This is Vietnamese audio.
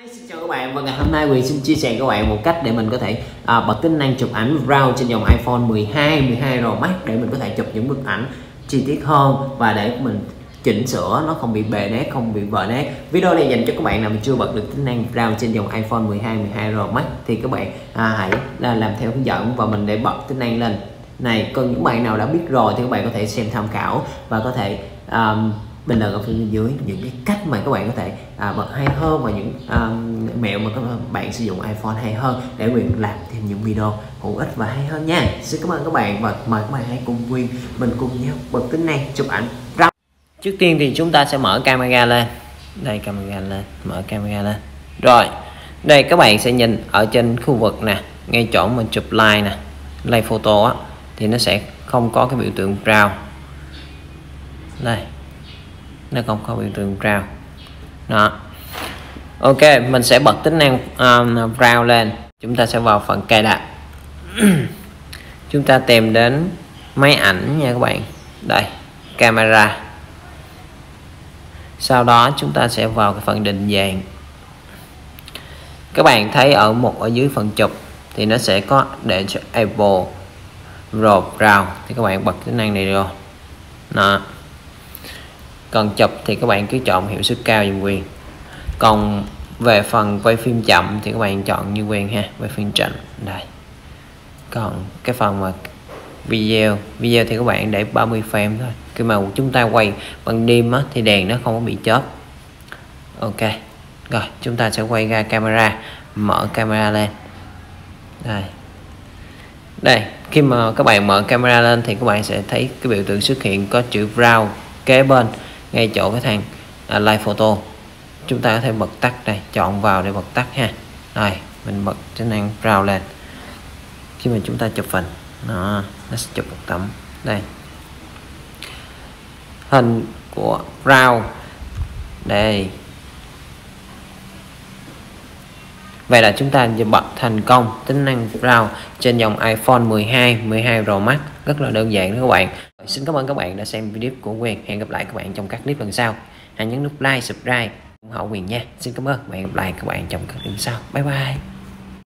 Hi, xin chào các bạn và ngày hôm nay Quyền xin chia sẻ các bạn một cách để mình có thể à, bật tính năng chụp ảnh RAW trên dòng iPhone 12, 12 Pro Max để mình có thể chụp những bức ảnh chi tiết hơn và để mình chỉnh sửa nó không bị bề nét, không bị vỡ nét. Video này dành cho các bạn nào mà chưa bật được tính năng RAW trên dòng iPhone 12, 12 Pro Max thì các bạn à, hãy là làm theo hướng dẫn và mình để bật tính năng lên. Này, còn những bạn nào đã biết rồi thì các bạn có thể xem tham khảo và có thể um, bình luận ở phía bên dưới những cái cách mà các bạn có thể à, bật hay hơn và những um, mẹo mà các bạn sử dụng iPhone hay hơn để quyền làm thêm những video hữu ích và hay hơn nha. Xin cảm ơn các bạn và mời các bạn hãy cùng quyền mình cùng nhau bật tính năng chụp ảnh. Trước tiên thì chúng ta sẽ mở camera lên. Đây camera lên mở camera lên. Rồi đây các bạn sẽ nhìn ở trên khu vực nè ngay chỗ mình chụp like nè like photo á thì nó sẽ không có cái biểu tượng brow đây nó không có bị rừng rào. Đó. Ok mình sẽ bật tính năng um, rào lên. Chúng ta sẽ vào phần cài đặt. Chúng ta tìm đến máy ảnh nha các bạn. Đây camera. Sau đó chúng ta sẽ vào cái phần định dạng. Các bạn thấy ở một ở dưới phần chụp thì nó sẽ có để cho Apple rộp rào. Thì các bạn bật tính năng này rồi đó còn chụp thì các bạn cứ chọn hiệu suất cao dùm quyền. Còn về phần quay phim chậm thì các bạn chọn như quen ha quay phim chậm. Đây. Còn cái phần mà video video thì các bạn để 30 frame thôi. Khi mà chúng ta quay bằng đêm á, thì đèn nó không có bị chớp. Ok rồi chúng ta sẽ quay ra camera mở camera lên. Đây. Đây khi mà các bạn mở camera lên thì các bạn sẽ thấy cái biểu tượng xuất hiện có chữ brow kế bên ngay chỗ cái thằng à, live photo. Chúng ta có thể bật tắt đây chọn vào để bật tắt ha. Rồi mình bật tính năng brow lên. Khi mà chúng ta chụp hình nó nó sẽ chụp một tấm. Đây. Hình của brow. Đây. Vậy là chúng ta vừa bật thành công. Tính năng brow trên dòng iPhone 12, 12 Pro Max rất là đơn giản đó các bạn. Xin cảm ơn các bạn đã xem video của Quyền. Hẹn gặp lại các bạn trong các clip lần sau. Hãy nhấn nút like, subscribe ủng hộ Quyền nha. Xin cảm ơn. Hẹn gặp lại các bạn trong các clip sau. Bye bye.